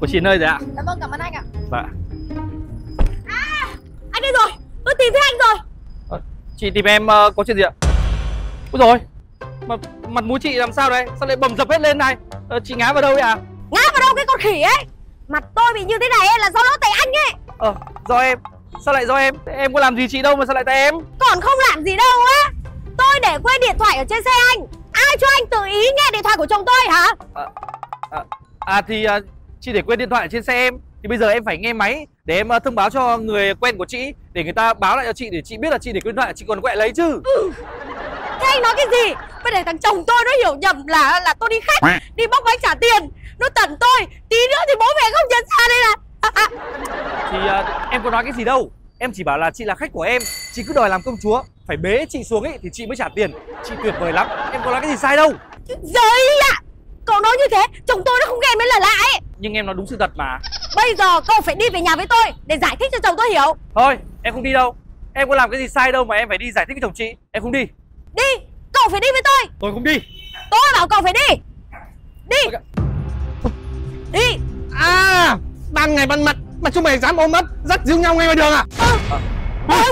của chị nơi rồi ạ Dạ vâng cảm ơn anh ạ Dạ Anh đây rồi Tôi tìm thấy anh rồi Chị tìm em ờ, có chuyện gì ạ? Úi rồi Mặt, mặt mũi chị làm sao đây? Sao lại bầm dập hết lên này? Ờ, chị ngã vào đâu vậy ạ? Ngã vào đâu cái con khỉ ấy Mặt tôi bị như thế này là do lỗi tại anh ấy Ờ, do em Sao lại do em? Em có làm gì chị đâu mà sao lại tại em? Còn không làm gì đâu á Tôi để quên điện thoại ở trên xe anh Ai cho anh tự ý nghe điện thoại của chồng tôi hả À thì à, chị để quên điện thoại trên xe em. Thì bây giờ em phải nghe máy Để em à, thông báo cho người quen của chị Để người ta báo lại cho chị để chị biết là chị để quên điện thoại Chị còn quẹ lấy chứ. Thế anh nói cái gì? Bây để thằng chồng tôi nó hiểu nhầm là là tôi đi khách Đi bóc bánh trả tiền. Nó tẩn tôi Tí nữa thì bố mẹ không nhận ra đây là à, à. Thì à, em có nói cái gì đâu. Em chỉ bảo là chị là khách của em Chị cứ đòi làm công chúa Phải bế chị xuống ấy thì chị mới trả tiền. Chị tuyệt vời lắm. Em có nói cái gì sai đâu? Giời ạ. Cậu nói như thế Chồng tôi nó không nghe mấy lần lạ ấy Nhưng em nói đúng sự thật mà. Bây giờ cậu phải đi về nhà với tôi Để giải thích cho chồng tôi hiểu. Thôi em không đi đâu. Em có làm cái gì sai đâu mà em phải đi giải thích với chồng chị. Em không đi. Đi Cậu phải đi với tôi. Tôi không đi. Tôi bảo cậu phải đi. Đi. Đi. À Ban ngày ban mặt mà chúng mày dám ôm ấp Dắt díu nhau ngay ngoài đường à? À,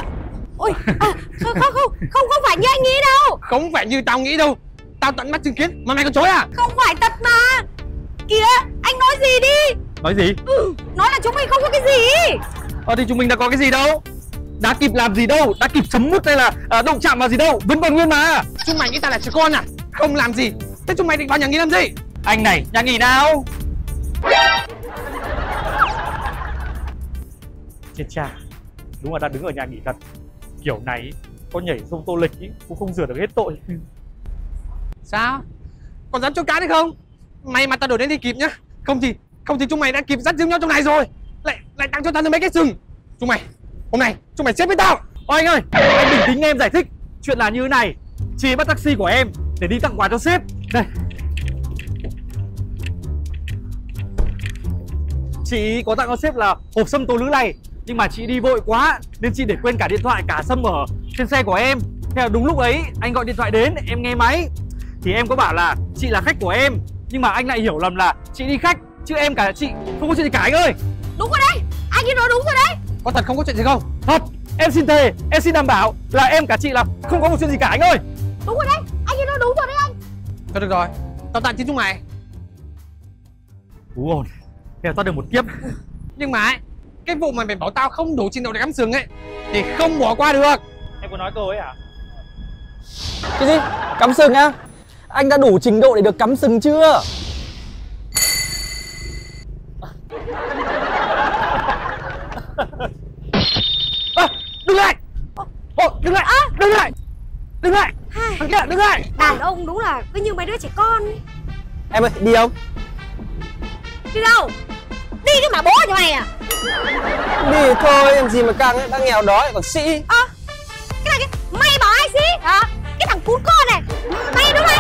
Ôi à, không, không không Không không phải như anh nghĩ đâu. Không phải như tao nghĩ đâu. Tao tận mắt chứng kiến mà mày còn chối à? Không phải Kìa anh nói gì đi? Nói gì? Ừ, Nói là chúng mình không có cái gì. Ờ thì chúng mình đã có cái gì đâu? Đã kịp làm gì đâu? Đã kịp chấm mút hay là à, động chạm vào gì đâu? Vẫn còn nguyên mà. Chúng mày nghĩ tao là trẻ con à? Không làm gì. Thế chúng mày định vào nhà nghỉ làm gì? Anh này nhà nghỉ nào? Chết cha. Đúng là đã đứng ở nhà nghỉ thật. Kiểu này có nhảy sông tô lịch ý, cũng không rửa được hết tội. Sao? Còn dám chối cá đấy không May mà tao đổi đến đi kịp nhá. Không thì Không thì chúng mày đã kịp dắt díu nhau trong này rồi. Lại lại tặng cho tao thêm mấy cái sừng. Chúng mày, Hôm nay chúng mày chết với tao. Ôi anh ơi, Anh bình tĩnh nghe em giải thích. Chuyện là như thế này Chị bắt taxi của em Để đi tặng quà cho sếp. Đây Chị có tặng cho sếp là hộp sâm tố lữ này Nhưng mà chị đi vội quá Nên chị để quên cả điện thoại, cả sâm ở trên xe của em. Theo đúng lúc ấy, anh gọi điện thoại đến, Em nghe máy. Thì em có bảo là chị là khách của em nhưng mà anh lại hiểu lầm là chị đi khách Chứ em cả chị không có chuyện gì cả anh ơi. Đúng rồi đấy Anh ấy nói đúng rồi đấy. Có thật không có chuyện gì không? Thật Em xin thề Em xin đảm bảo Là em cả chị là không có một chuyện gì cả anh ơi. Đúng rồi đấy Anh ấy nói đúng rồi đấy anh. Thôi được rồi Tao tặng cho chúng mày. Cú ồn Thế là thoát được một kiếp. Nhưng mà ấy, Cái vụ mà mày bảo tao không đủ trình độ để cắm sừng ấy Thì không bỏ qua được. Em có nói câu ấy à? Cái gì? Cắm sừng á? Anh đã đủ trình độ để được cắm sừng chưa? à, Đừng lại! Ồ, Đừng lại! À. Đừng lại! Đừng lại! Thằng kia đừng lại! Đàn ông đúng là cứ như mấy đứa trẻ con ấy. Em ơi, đi không? Đi đâu? Đi cái mà bố cho mày à? Đi thôi, làm gì mà căng ấy, đang nghèo đói còn sĩ. Ơ à, Cái này cái Mày bảo ai xí hả? Cái thằng cún con này Mày